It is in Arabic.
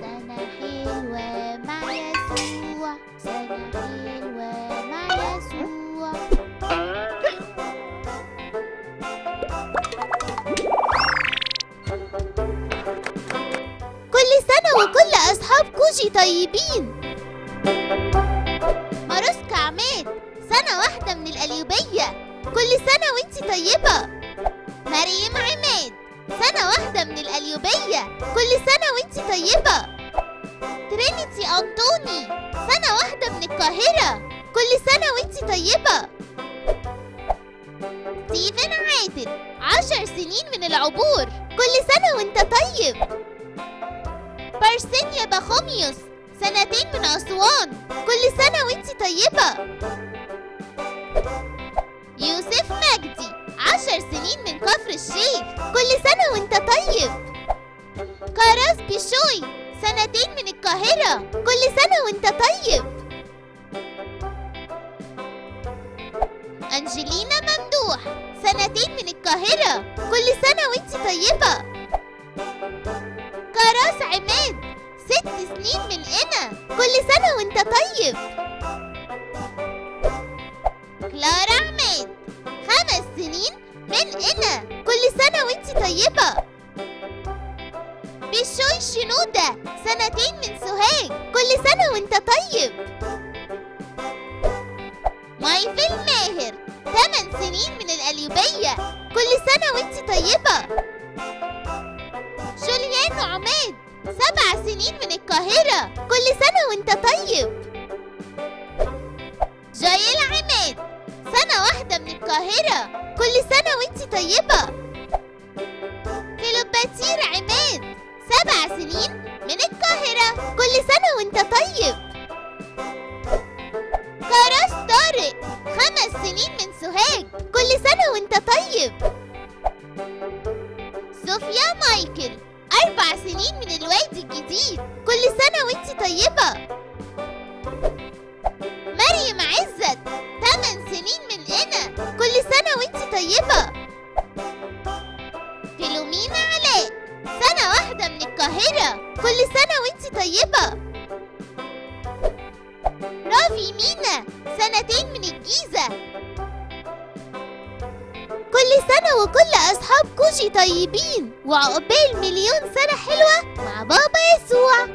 سنة حلوة مع يسوع كوجي طيبين ماروسكا عماد سنة واحدة من القليوبية كل سنة وانتي طيبة. مريم عماد سنة واحدة من القليوبية كل سنة وانتي طيبة. ترينيتي أنطوني سنة واحدة من القاهرة. كل سنة وانتي طيبة. ستيفن عادل عشر سنين من العبور. كل سنة وانت طيب. بارسينيا بخوميوس. سنتين من أسوان. كل سنة وانتي طيبة. يوسف مجدي عشر سنين من كفر الشيخ. كل سنة وانت طيب. كراس بيشوي سنتين من القاهرة. كل سنة وانت طيب. أنجلينا ممدوح سنتين من القاهرة. كل سنة وانت طيبة. عماد ست سنين من هنا. كل سنة وانت طيب. كلارا عماد خمس سنين من قنا. كل سنة وانت طيبة. بشوي شنودة. سنتين من سوهاج. كل سنة وانت طيب. مايفل ماهر ثمان سنين من القليوبية كل سنة وانت طيبة. جوليان عماد سبع سنين من القاهرة. كل سنة وانت طيب. جايل عماد سنة واحدة من القاهرة. كل سنة وانت طيبة. كليوباتير عماد. سبع سنين من القاهرة. كل سنة وانت طيب. كراس طارق. خمس سنين من سوهاج. كل سنة وانت طيب. سنين من الوادي الجديد. كل سنة وانت طيبة. مريم عزت ثمان سنين من هنا كل سنة وانت طيبة. فيلومينا علاء سنة واحدة من القاهرة. كل سنة وانت طيبة. رافي مينا سنتين من الجيزة. كل سنة وكل أصحاب كوجي طيبين. وعقبال مليون سنة حلوة مع بابا يسوع.